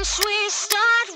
once we start